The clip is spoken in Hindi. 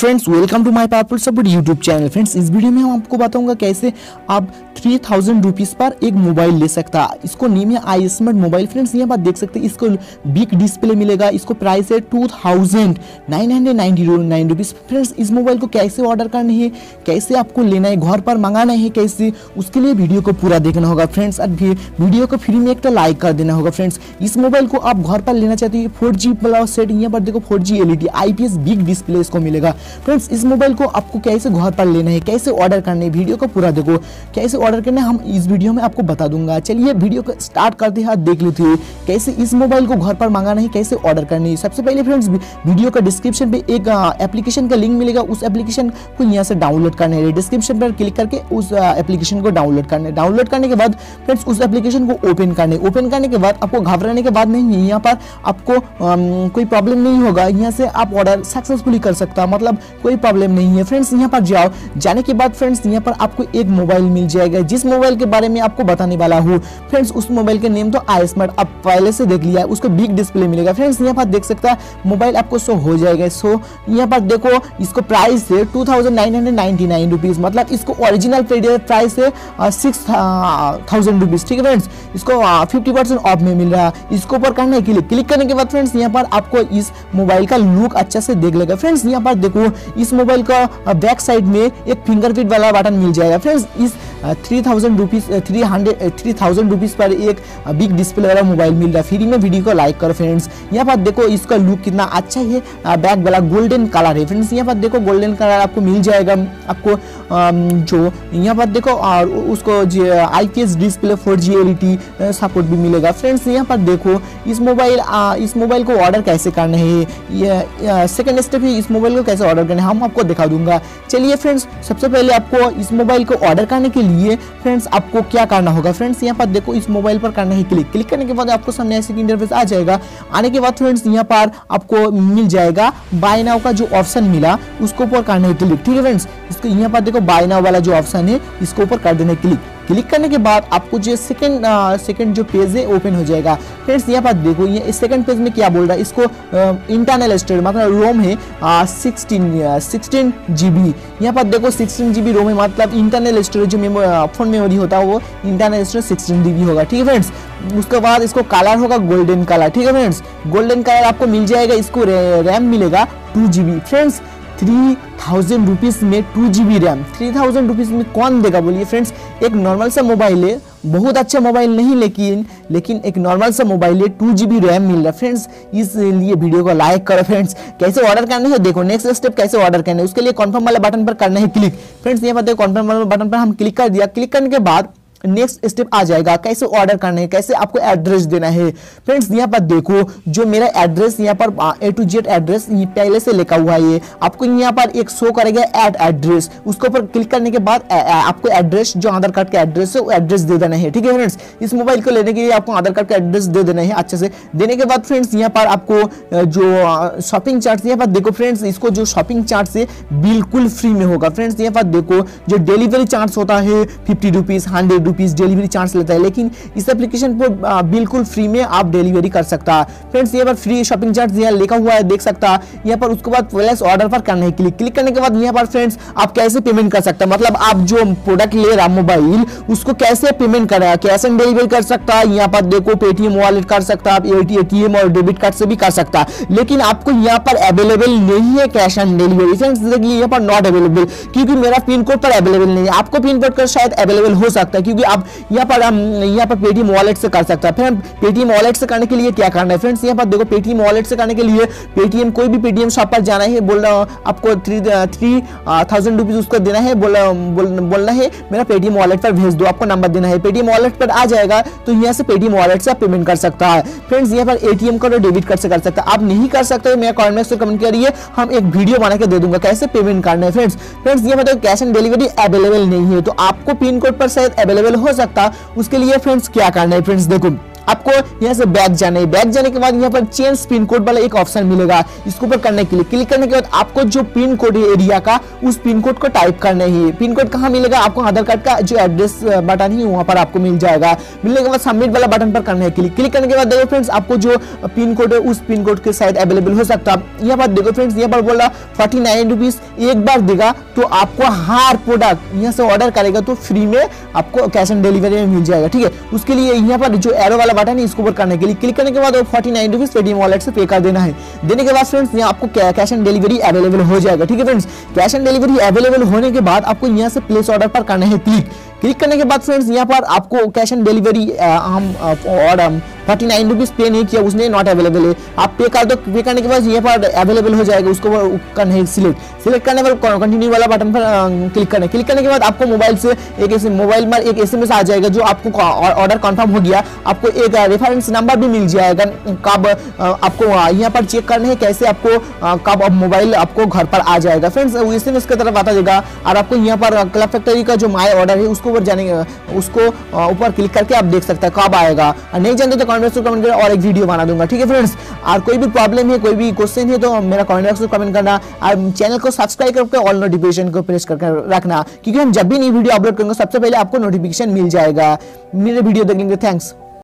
Friends welcome to my powerful support YouTube channel friends इस वीडियो में हम आपको बताऊँगा कैसे आप थ्री थाउज़ेंड रुपीज़ पर एक मोबाइल ले सकता है। इसको नेम है आई स्मार्ट मोबाइल फ्रेंड्स यहाँ पर देख सकते हैं, इसको बिग डिस्प्ले मिलेगा। इसको प्राइस है two thousand nine hundred ninety nine rupees friends इस मोबाइल को कैसे ऑर्डर करना है, कैसे आपको लेना है, घर पर मंगाना है, कैसे, उसके लिए वीडियो को पूरा देखना होगा। फ्रेंड्स और वीडियो को फ्री में एक लाइक कर देना होगा। फ्रेंड्स इस मोबाइल को आप घर पर लेना चाहते हैं फोर जी प्लस सेट यहाँ पर देखो four G L E big display इसको मिलेगा। फ्रेंड्स, इस मोबाइल को आपको कैसे घर पर लेना है, कैसे ऑर्डर करना है, वीडियो को पूरा देखो। कैसे ऑर्डर करना है, हम इस वीडियो में आपको बता दूँगा। चलिए, वीडियो को स्टार्ट करते हैं, देख लेते हैं कैसे इस मोबाइल को घर पर मंगाना है, कैसे ऑर्डर करना है। सबसे पहले फ्रेंड्स, वीडियो का डिस्क्रिप्शन पे एक एप्लीकेशन का लिंक मिलेगा। उस एप्लीकेशन को यहाँ से डाउनलोड करना है। डिस्क्रिप्शन पर क्लिक करके उस एप्लीकेशन को डाउनलोड करना है। डाउनलोड करने के बाद फ्रेंड्स, उस एप्लीकेशन को ओपन करने ओपन करने के बाद आपको घबराने के बाद नहीं, यहाँ पर आपको कोई प्रॉब्लम नहीं होगा। यहाँ से आप ऑर्डर सक्सेसफुली कर सकता मतलब कोई प्रॉब्लम नहीं है। फ्रेंड्स यहाँ पर जाओ। जाने के बाद फ्रेंड्स यहाँ पर आपको एक मोबाइल मिल जाएगा, जिस मोबाइल के बारे में आपको बताने वाला हूँ। फ्रेंड्स उस मोबाइल के नेम तो आई स्मार्ट आप पहले से देख लिया उसको बिग डिस्प्ले मिलेगा। फ्रेंड्स यहाँ पर देख सकता है मोबाइल आपको शो हो जाएगा। सो यहाँ पर देखो, इसको प्राइस है टू मतलब इसको ओरिजिनल प्राइस है सिक्स थाउज़ेंड रुपीज़ ठीक है फ्रेंड्स इसको फिफ्टी परसेंट ऑफ़ में मिल रहा है। इसको ऊपर करना है क्लिक क्लिक करने के बाद फ्रेंड्स यहाँ पर आपको इस मोबाइल का लुक अच्छा से देख लेगा। फ्रेंड्स यहाँ पर देखो इस मोबाइल का बैक साइड में एक फिंगरप्रिंट वाला बटन मिल जाएगा। फ्रेंड्स इस three thousand rupees three hundred three thousand rupees पर एक बिग डिस्प्ले वाला मोबाइल मिल रहा है। फ्री में वीडियो को लाइक करो फ्रेंड्स यहाँ पर देखो, इसका लुक कितना अच्छा है। बैक वाला गोल्डन कलर है। फ्रेंड्स यहाँ पर देखो गोल्डन कलर आपको मिल जाएगा। आपको जो, यहाँ पर देखो, और उसको जो I P S display four G L support भी मिलेगा। फ्रेंड्स यहाँ पर देखो, इस मोबाइल इस मोबाइल को ऑर्डर कैसे करना है? सेकेंड स्टेप है, इस मोबाइल को कैसे ऑर्डर करना है? हम आपको दिखा दूँगा। चलिए फ्रेंड्स सबसे पहले आपको इस मोबाइल को ऑर्डर करने के लिए फ्रेंड्स आपको क्या करना होगा? फ्रेंड्स यहाँ पर देखो, इस मोबाइल पर करना है क्लिक क्लिक करने के बाद आपको सामने ऐसे इंटरफेस आ जाएगा। आने के बाद फ्रेंड्स यहाँ पर आपको मिल जाएगा बाय नाउ का जो ऑप्शन मिला, उसको ऊपर करना है क्लिक ठीक है फ्रेंड्स इसको यहाँ पर देखो बाय नाउ वाला जो ऑप्शन है, इसको ऊपर कर देना है क्लिक क्लिक करने के बाद आपको जो सेकंड सेकंड जो पेज है ओपन हो जाएगा। फ्रेंड्स यहाँ पर देखो, ये सेकंड पेज में क्या बोल रहा है? इसको इंटरनल स्टोरेज मतलब रोम है सिक्सटीन सिक्सटीन जी बी यहाँ पर देखो सिक्सटीन जी बी रोम है मतलब इंटरनल स्टोरेज जो मेमो फ़ोन मेमोरी होता है, वो internal storage sixteen G B होगा। ठीक है फ्रेंड्स उसके बाद इसको कलर होगा गोल्डन कलर ठीक है फ्रेंड्स गोल्डन कलर आपको मिल जाएगा, इसको रैम मिलेगा two G B friends three thousand rupees में two G B RAM three thousand rupees में कौन देगा? बोलिए फ्रेंड्स एक नॉर्मल सा मोबाइल है, बहुत अच्छा मोबाइल नहीं, लेकिन लेकिन एक नॉर्मल सा मोबाइल है टू जी बी रैम मिल रहा है। फ्रेंड्स इसलिए वीडियो को लाइक करो फ्रेंड्स कैसे ऑर्डर करना है? देखो नेक्स्ट स्टेप कैसे ऑर्डर करना है? उसके लिए कन्फर्म वाला बटन पर करना है क्लिक फ्रेंड्स ये बताओ कन्फर्म वाला बटन पर हम क्लिक कर दिया। क्लिक करने के बाद नेक्स्ट स्टेप आ जाएगा, कैसे ऑर्डर करना है, कैसे आपको एड्रेस देना है। फ्रेंड्स यहाँ पर देखो, जो मेरा एड्रेस यहाँ पर ए टू जेड एड्रेस पहले से लिखा हुआ है आपको यहाँ पर एक शो करेगा एड एड्रेस उसके ऊपर क्लिक करने के बाद आपको एड्रेस जो आधार कार्ड का एड्रेस है, वो एड्रेस दे देना है। ठीक है फ्रेंड्स इस मोबाइल को लेने के लिए आपको आधार कार्ड का एड्रेस दे देना है अच्छे से। देने के बाद फ्रेंड्स यहाँ पर आपको जो शॉपिंग चार्ज यहाँ पर देखो फ्रेंड्स इसको जो शॉपिंग चार्ज से बिल्कुल फ्री में होगा। फ्रेंड्स यहाँ पर देखो, जो डिलीवरी चार्ज होता है fifty rupees hundred rupees delivery charge लेता है। लेकिन इस एप्लीकेशन पर बिल्कुल फ्री में आप डिलीवरी कर सकता। है फ्रेंड्स यहाँ पर फ्री शॉपिंग चार्ज यहाँ लिखा हुआ है, देख सकता। है यहाँ पर उसके बाद प्लस ऑर्डर पर करना है क्लिक क्लिक करने के बाद यहाँ पर फ्रेंड्स आप कैसे पेमेंट कर सकते हैं? मतलब आप जो प्रोडक्ट ले रहा मोबाइल उसको कैसे पेमेंट कर रहा है? कैश ऑन डिलीवरी कर सकता है यहाँ पर देखो पेटीएम वॉलेट कर सकता है आप एटीएम और डेबिट कार्ड से भी कर सकता। है लेकिन आपको यहाँ पर अवेलेबल नहीं है कैश ऑन डिलीवरी फ्रेंड्स देखिए, यहाँ पर नॉट अवेलेबल क्योंकि मेरा पिन कोड पर अवेलेबल नहीं है। आपको पिन कोड पर शायद अवेलेबल हो सकता है, क्योंकि आप यहाँ पर हम यहाँ पर पेटीएम वॉलेट से कर सकते हैं। फिर हम पेटीएम वॉलेट से करने के लिए क्या करना है? फ्रेंड्स यहाँ पर देखो पेटीएम वॉलेट से करने के लिए पेटीएम कोई भी पेटीएम शॉप पर जाना है बोल रहा आपको थ्री थ्री थाउज़ेंड रुपीज़ उसको देना है बोल, बोल, बोलना है मेरा पेटीएम वॉलेट पर भेज दो आपको नंबर देना है। पेटीएम वॉलेट पर आ जाएगा तो यहाँ से पेटीएम वॉलेट से आप पेमेंट कर सकता है। फ्रेंड्स यहाँ पर एटीएम कार्ड और डेबिट कार्ड से कर सकता है। आप नहीं कर सकते मेरा कॉमेंट से कमेंट करिए हम एक वीडियो बना के दे दूँगा कैसे पेमेंट करना है। फ्रेंड्स फ्रेंड्स ये मतलब कैश ऑन डिलीवरी अवेलेबल नहीं है तो आपको पिन कोड पर शायद अवेलेबल हो सकता उसके लिए फ्रेंड्स क्या करना है फ्रेंड्स देखो आपको यहाँ से बैक जाना है। बैक जाने के बाद यहाँ पर चेंज पिन कोड वाला एक ऑप्शन मिलेगा। इसके ऊपर करने के लिए क्लिक करने के बाद आपको जो पिन कोड है एरिया का, उस पिन कोड को टाइप करना है। पिन कोड कहाँ मिलेगा? आपको आधार कार्ड का जो एड्रेस बटन है, वहाँ पर आपको मिल जाएगा। मिलने के बाद सबमिट वाला बटन पर करना है क्लिक क्लिक करने के बाद देखो फ्रेंड्स आपको जो पिन कोड है, उस पिन कोड के साथ अवेलेबल हो सकता है। यहाँ पर देखो फ्रेंड्स यहाँ पर बोला फोर्टी नाइन रुपीज़ एक बार देगा तो आपको हर प्रोडक्ट यहाँ से ऑर्डर करेगा तो फ्री में आपको कैश ऑन डिलीवरी में मिल जाएगा। ठीक है? उसके लिए यहाँ पर जो एरो वाला बटन है इसको ऊपर करने के लिए क्लिक करने के बाद forty nine rupees Paytm wallet से पे कर देना है। देने के बाद फ्रेंड्स यहाँ आपको कैश ऑन डिलीवरी अवेलेबल हो जाएगा। ठीक है friends cash on delivery available होने के बाद आपको यहाँ से प्लेस ऑर्डर पर करना है क्लिक क्लिक करने के बाद फ्रेंड्स यहाँ पर आपको cash on delivery forty nine rupees pay नहीं किया, उसने नॉट अवेलेबल है। आप पे कर दो पे करने के बाद यहाँ पर अवेलेबल हो जाएगा, उसको करना है सिलेक्ट सिलेक्ट करने पर कंटिन्यू वाला बटन पर क्लिक करना क्लिक करने के बाद आपको मोबाइल से एक ऐसे मोबाइल में एक एस आ जाएगा, जो आपको ऑर्डर कन्फर्म हो गया। आपको एक रेफरेंस नंबर भी मिल जाएगा, कब आपको यहाँ पर चेक करना है, कैसे आपको कब मोबाइल आपको घर पर आ जाएगा। फ्रेंड्स एस एम की तरफ़ आता देगा और आपको यहाँ पर क्लब फैक्ट्री का जो माई ऑर्डर है, उसको ऊपर जाने उसको ऊपर क्लिक करके आप देख सकते हैं, कब आएगा। नहीं जानते तो कमेंट बॉक्स में कमेंट करें और एक वीडियो बना दूँगा, ठीक है फ्रेंड्स और कोई भी प्रॉब्लम है, कोई भी क्वेश्चन है तो मेरा कमेंट बॉक्स में कमेंट करना। और चैनल को सब्सक्राइब करके ऑल नोटिफिकेशन को प्रेस करके रखना, क्योंकि हम जब भी नई वीडियो अपलोड करेंगे, सबसे पहले आपको नोटिफिकेशन मिल जाएगा। मेरे वीडियो देखेंगे थैंक्स